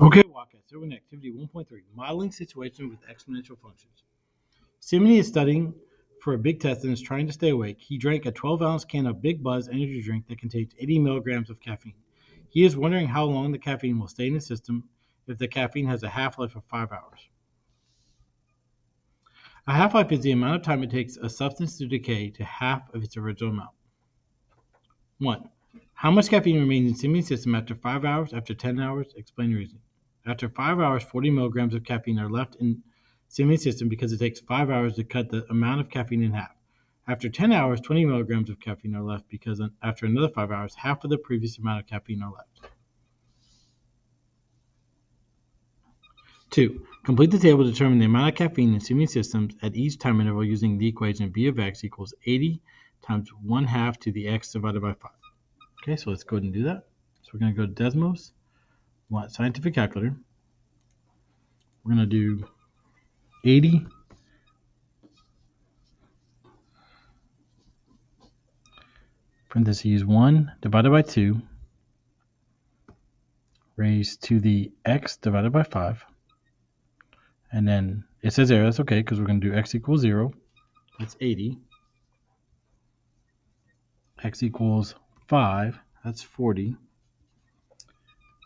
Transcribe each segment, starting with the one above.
Okay, Wildcat, so we're in activity 1.3, modeling situations with exponential functions. Simony is studying for a big test and is trying to stay awake. He drank a 12 ounce can of Big Buzz energy drink that contains 80 milligrams of caffeine. He is wondering how long the caffeine will stay in his system if the caffeine has a half life of 5 hours. A half life is the amount of time it takes a substance to decay to half of its original amount. 1. How much caffeine remains in Simony's system after 5 hours, after 10 hours? Explain reasoning. After 5 hours, 40 milligrams of caffeine are left in Simony's system because it takes 5 hours to cut the amount of caffeine in half. After 10 hours, 20 milligrams of caffeine are left because after another 5 hours, half of the previous amount of caffeine are left. 2. Complete the table to determine the amount of caffeine in Simony's systems at each time interval using the equation b of x equals 80 times 1 half to the x divided by 5. Okay, so let's go ahead and do that. So we're going to go to Desmos, want scientific calculator. We're going to do 80 parentheses 1 divided by 2 raised to the x divided by 5. And then it says error. that's okay, because we're going to do x equals 0. That's 80. x equals 5, that's 40.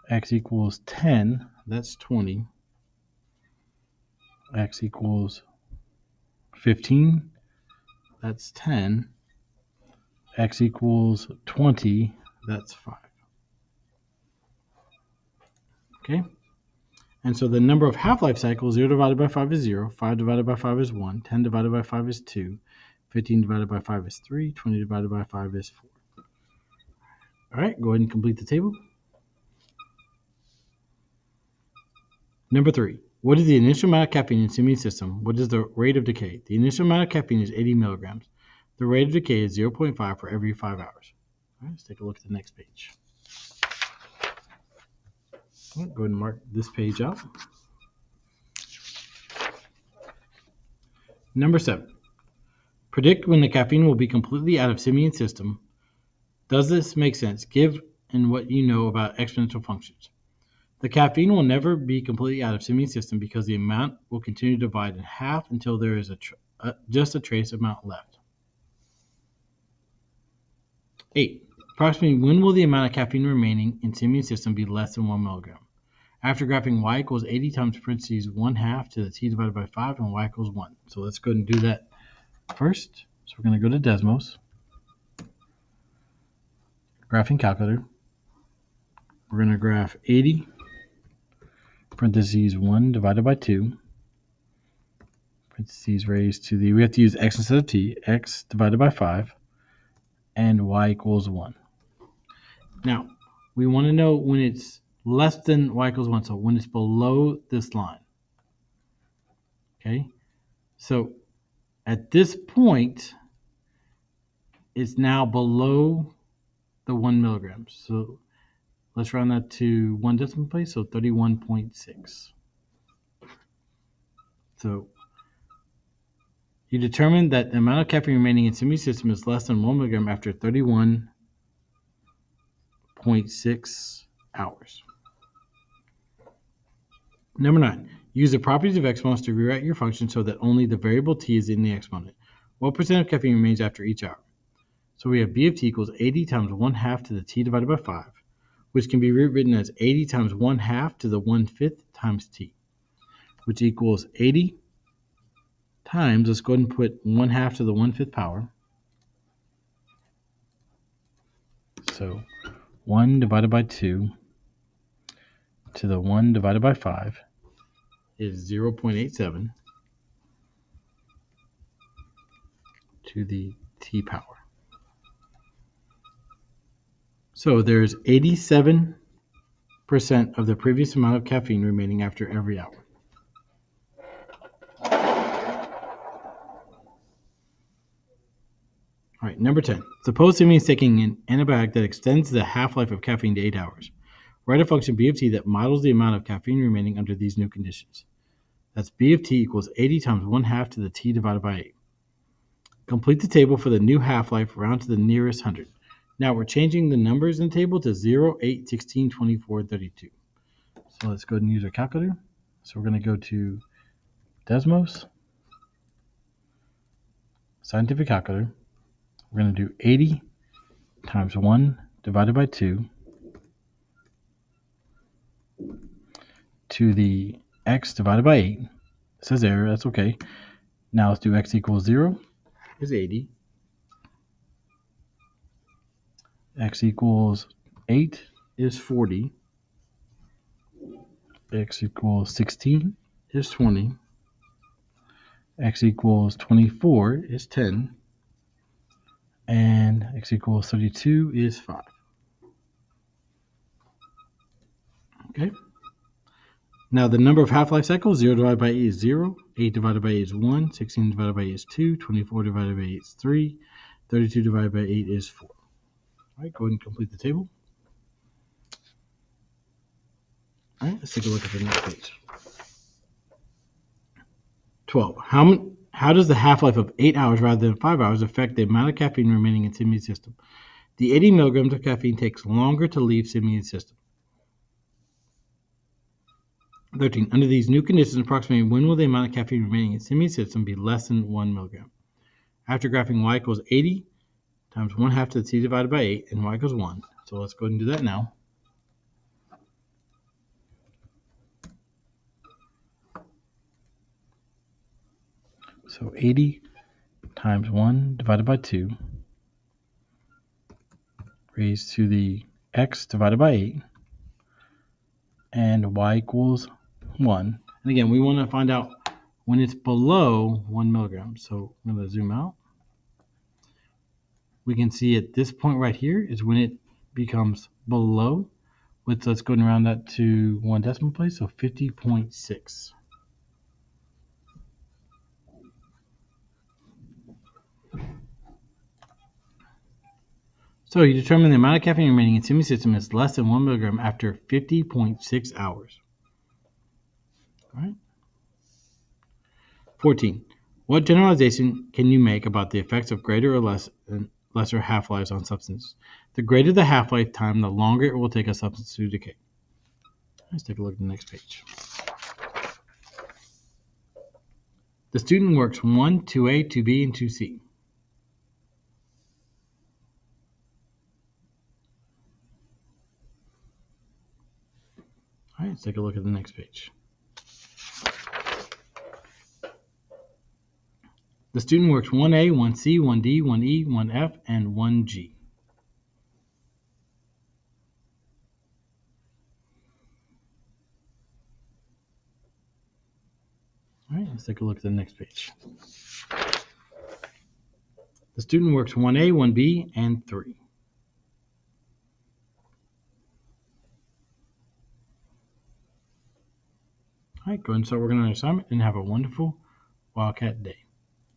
x equals 10, that's 20. x equals 15, that's 10. x equals 20, that's 5. Okay? And so the number of half-life cycles, 0 divided by 5 is 0, 5 divided by 5 is 1, 10 divided by 5 is 2, 15 divided by 5 is 3, 20 divided by 5 is 4. All right, go ahead and complete the table. Number three, what is the initial amount of caffeine in Simony's system? What is the rate of decay? The initial amount of caffeine is 80 milligrams. The rate of decay is 0.5 for every 5 hours. All right, let's take a look at the next page. Go ahead and mark this page out. Number seven, predict when the caffeine will be completely out of Simony's system does this make sense, given what you know about exponential functions? The caffeine will never be completely out of Simony's system because the amount will continue to divide in half until there is a tr- uh, just a trace amount left. 8. Approximately when will the amount of caffeine remaining in Simony's system be less than 1 milligram? After graphing y equals 80 times parentheses 1 half to the t divided by 5 and y equals 1. So let's go ahead and do that first. So we're going to go to Desmos graphing calculator. We're going to graph 80 parentheses 1 divided by 2 parentheses raised to the, we have to use x instead of t, x divided by 5, and y equals 1. Now, we want to know when it's less than y equals 1, so when it's below this line. Okay, so at this point, it's now below the one milligrams. So let's round that to one decimal place, so 31.6. So you determined that the amount of caffeine remaining in Simony's system is less than one milligram after 31.6 hours. Number nine, use the properties of exponents to rewrite your function so that only the variable t is in the exponent. What percent of caffeine remains after each hour? So we have b of t equals 80 times 1 half to the t divided by 5, which can be rewritten as 80 times 1 half to the 1 fifth times t, which equals 80 times, let's go ahead and put 1 half to the 1 fifth power. So 1 divided by 2 to the 1 divided by 5 is 0.87 to the t power. So there's 87% of the previous amount of caffeine remaining after every hour. All right, number 10. Suppose Simony is taking an antibiotic that extends the half-life of caffeine to 8 hours. Write a function b of t that models the amount of caffeine remaining under these new conditions. That's b of t equals 80 times 1 half to the t divided by 8. Complete the table for the new half-life round to the nearest hundred. Now we're changing the numbers in the table to 0, 8, 16, 24, 32. So let's go ahead and use our calculator. So we're going to go to Desmos, scientific calculator. We're going to do 80 times 1 divided by 2 to the x divided by 8. It says error, that's okay. Now let's do x equals 0 is 80. X equals 8 is 40. x equals 16 is 20. x equals 24 is 10. And x equals 32 is 5. Okay. Now the number of half-life cycles, 0 divided by 8 is 0, 8 divided by 8 is 1, 16 divided by 8 is 2, 24 divided by 8 is 3, 32 divided by 8 is 4. All right, go ahead and complete the table. All right, let's take a look at the next page. 12. How, how does the half-life of 8 hours rather than 5 hours affect the amount of caffeine remaining in Simi's system? The 80 milligrams of caffeine takes longer to leave Simi's system. 13. Under these new conditions, approximately when will the amount of caffeine remaining in Simi's system be less than 1 milligram? After graphing y equals 80 times 1 half to the t divided by 8, and y equals 1. So let's go ahead and do that now. So 80 times 1 divided by 2 raised to the x divided by 8 and y equals 1. And again, we want to find out when it's below 1 milligram. So I'm going to zoom out. We can see at this point right here is when it becomes below. With, let's go and round that to one decimal place, so 50.6. So you determine the amount of caffeine remaining in Simi's system is less than 1 milligram after 50.6 hours. All right. 14. What generalization can you make about the effects of greater or less lesser half-lives on substances? The greater the half-life time, the longer it will take a substance to decay. Let's take a look at the next page. The student works 1, 2A, 2B, and 2C. All right, let's take a look at the next page. The student works 1A, 1C, 1D, 1E, 1F, and 1G. All right, let's take a look at the next page. The student works 1A, 1B, and 3. All right, go ahead and start working on your assignment and have a wonderful Wildcat day.